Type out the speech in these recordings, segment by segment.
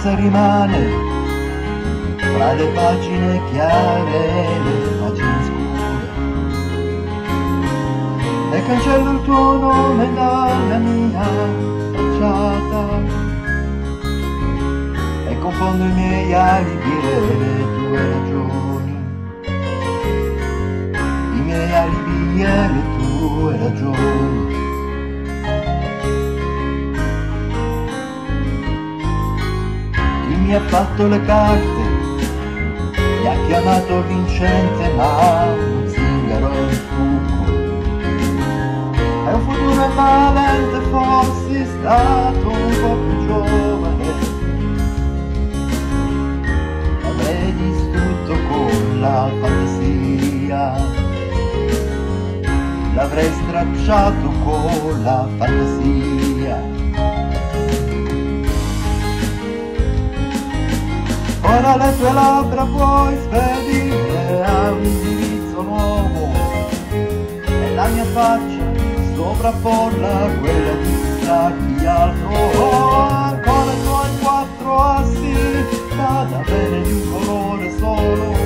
cosa rimane fra le pagine chiare e le pagine scure. E cancello il tuo nome dalla mia facciata. E confondo i miei alibi e le mi ha fatto le carte, mi ha chiamato vincente ma un zingaro un fuoco. È un futuro valente, fossi stato un po' più giovane. L'avrei distrutto con la fantasia. L'avrei stracciato con la fantasia. Ora le tue labbra puoi spedire a un indirizzo nuovo e la mia faccia sovrapporla a quella di chissà chi altro. Ancora i tuoi quattro assi, vada bene di un colore solo.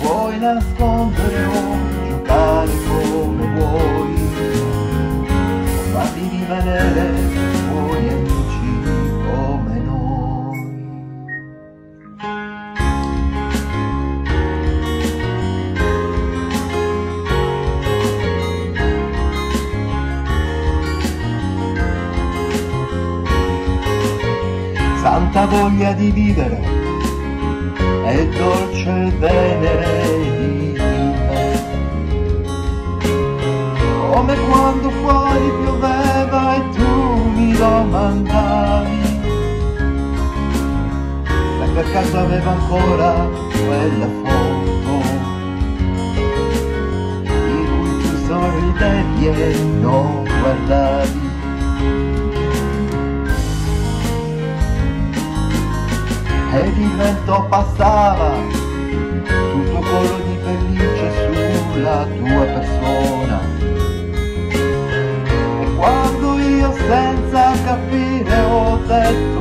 Puoi nascondere o giocare come vuoi, farli rimanere tanta voglia di vivere e dolce venere di me. Come quando fuori pioveva e tu mi domandavi se per caso aveva ancora quella foto di cui tu sorridevi e non guardavi. Vento passava tutto collo di felice sulla tua persona. E quando io senza capire ho detto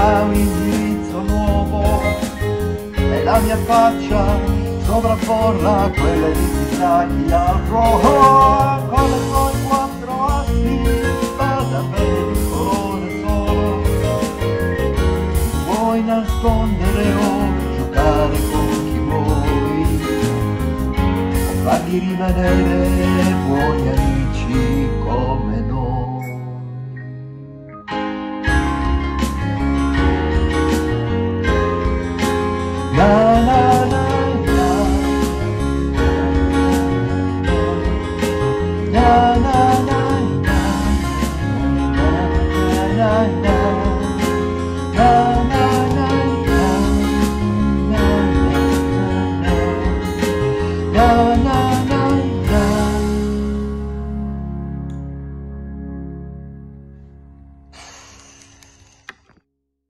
un indirizzo nuovo e la mia faccia sovrapporla quella di chissà chi altro. Oh, con le quattro assi vada bene di colore solo. Puoi nascondere o giocare con chi vuoi, o farli rimanere buoni amici. na na.